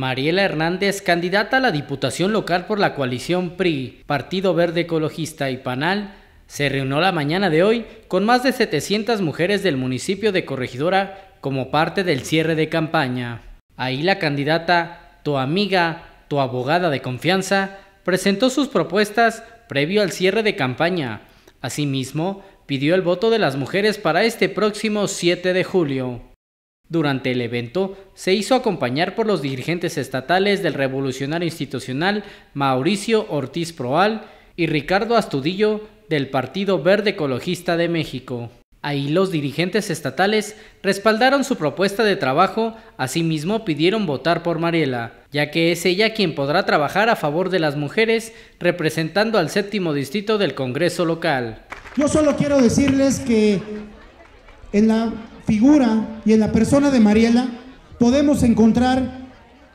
Mariela Hernández, candidata a la Diputación Local por la coalición PRI, Partido Verde Ecologista y PANAL, se reunió la mañana de hoy con más de 700 mujeres del municipio de Corregidora como parte del cierre de campaña. Ahí la candidata, tu amiga, tu abogada de confianza, presentó sus propuestas previo al cierre de campaña. Asimismo, pidió el voto de las mujeres para este próximo 7 de julio. Durante el evento, se hizo acompañar por los dirigentes estatales del Revolucionario Institucional Mauricio Ortiz Proal y Ricardo Astudillo del Partido Verde Ecologista de México. Ahí los dirigentes estatales respaldaron su propuesta de trabajo, asimismo pidieron votar por Mariela, ya que es ella quien podrá trabajar a favor de las mujeres representando al séptimo distrito del Congreso local. Yo solo quiero decirles que en la figura y en la persona de Mariela podemos encontrar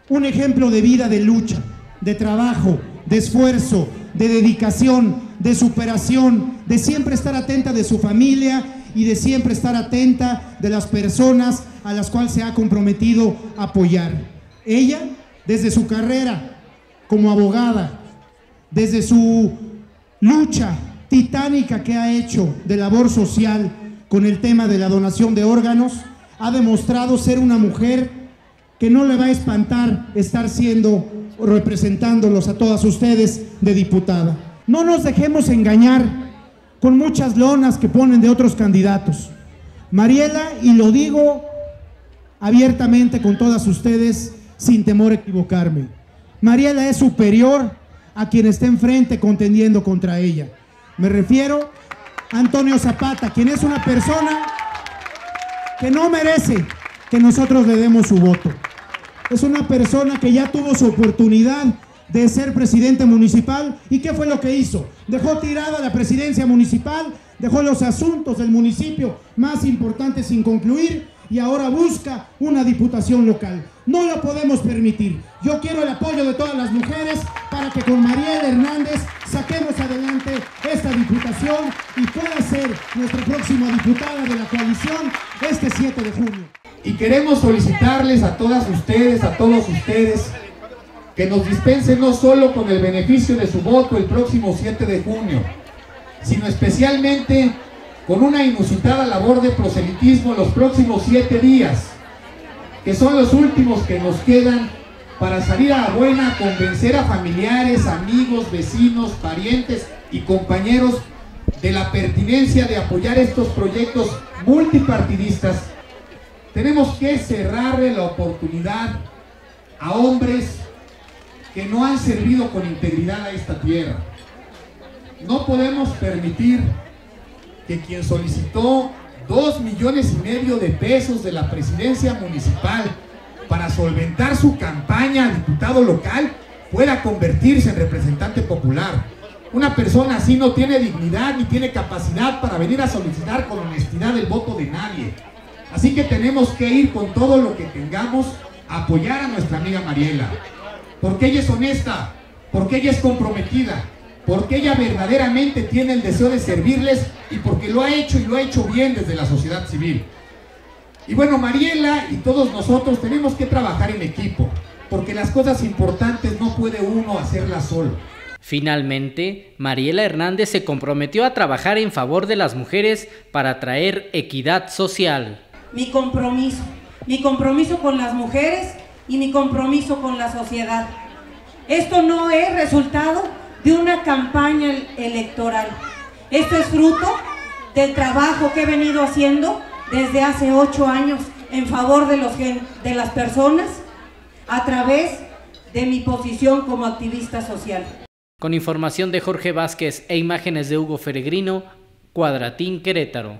un ejemplo de vida, de lucha, de trabajo, de esfuerzo, de dedicación, de superación, de siempre estar atenta de su familia y de siempre estar atenta de las personas a las cuales se ha comprometido apoyar. Ella, desde su carrera como abogada, desde su lucha titánica que ha hecho de labor social, con el tema de la donación de órganos, ha demostrado ser una mujer que no le va a espantar estar siendo representándolos a todas ustedes de diputada. No nos dejemos engañar con muchas lonas que ponen de otros candidatos. Mariela, y lo digo abiertamente con todas ustedes, sin temor a equivocarme, Mariela es superior a quien está enfrente contendiendo contra ella. Me refiero Antonio Zapata, quien es una persona que no merece que nosotros le demos su voto. Es una persona que ya tuvo su oportunidad de ser presidente municipal y ¿qué fue lo que hizo? Dejó tirada la presidencia municipal, dejó los asuntos del municipio más importantes sin concluir y ahora busca una diputación local. No lo podemos permitir. Yo quiero el apoyo de todas las mujeres para que con Mariela Hernández saquemos adelante esta diputación y pueda ser nuestra próxima diputada de la coalición este 7 de junio. Y queremos solicitarles a todas ustedes, a todos ustedes, que nos dispensen no solo con el beneficio de su voto el próximo 7 de junio, sino especialmente con una inusitada labor de proselitismo los próximos siete días, que son los últimos que nos quedan para salir a la buena convencer a familiares, amigos, vecinos, parientes y compañeros de la pertinencia de apoyar estos proyectos multipartidistas, tenemos que cerrarle la oportunidad a hombres que no han servido con integridad a esta tierra. No podemos permitir que quien solicitó dos millones y medio de pesos de la presidencia municipal para solventar su campaña a diputado local pueda convertirse en representante popular. Una persona así no tiene dignidad ni tiene capacidad para venir a solicitar con honestidad el voto de nadie. Así que tenemos que ir con todo lo que tengamos a apoyar a nuestra amiga Mariela. Porque ella es honesta, porque ella es comprometida, porque ella verdaderamente tiene el deseo de servirles y porque lo ha hecho y lo ha hecho bien desde la sociedad civil. Y bueno, Mariela y todos nosotros tenemos que trabajar en equipo, porque las cosas importantes no puede uno hacerlas solo. Finalmente, Mariela Hernández se comprometió a trabajar en favor de las mujeres para traer equidad social. Mi compromiso, mi compromiso con las mujeres y mi compromiso con la sociedad. Esto no es resultado de una campaña electoral. Esto es fruto del trabajo que he venido haciendo desde hace ocho años en favor de, las personas a través de mi posición como activista social. Con información de Jorge Vázquez e imágenes de Hugo Feregrino, Cuadratín Querétaro.